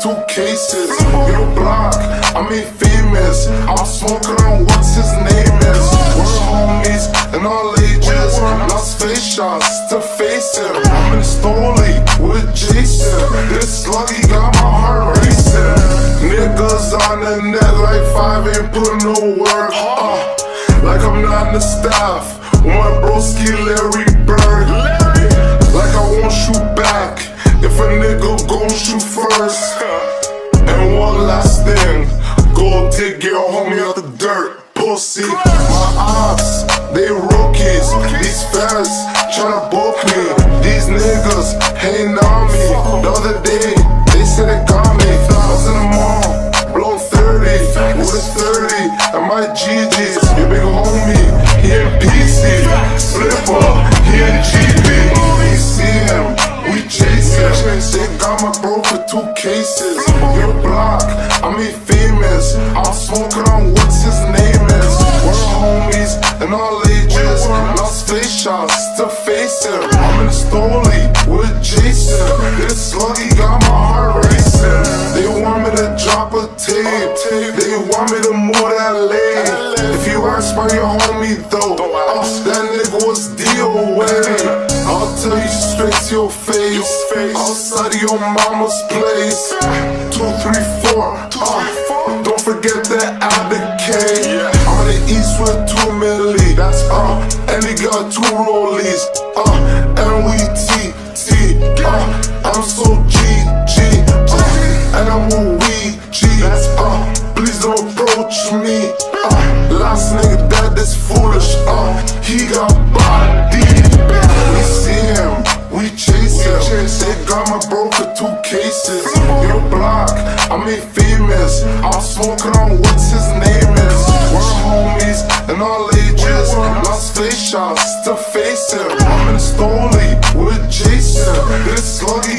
two cases. Your block, I mean famous. I'm smoking on what's his name is. We're homies in all ages. Lost face shots to face him. I'm in Stoli with Jason. This sluggy got my heart racing. Niggas on the net like five ain't put no work. Uh, like I'm not in the staff. One broski Larry Bird. Like I won't shoot back. If a nigga gon' shoot first. Dirt. Pussy. My ops, they rookies. These fans tryna book me. These niggas hating on me. The other day, they said they got me. I was in the mall, blown 30. With a 30 and my GG's. Your big homie, he in PC. Flipper, he in GB. We see him, we chase him. They got my bro for two cases. Your block, I mean famous. I'm smoking on what's his name is. We're homies in all ages. Lost face shots to face him. I'm in a Stoli with Jason. This sluggy got my heart racing. They want me to drop a tape. They want me to move that lane. If you ask your homie though, your face. Outside of your mama's place. Two, three, four. Uh, don't forget that. I'm in the east with two milli. That's uh, and he got two rollies. Uh, and we T T. Uh, I'm so G G. Uh, and I'm a we G. That's uh, please don't approach me. Uh, last nigga that is foolish. Uh, he got My broke her two cases. Your block, I'm infamous. I'm smoking on what's his name is. We're homies in all ages. Lost face shots to face him. I'm in Stoley with Jason. This sluggy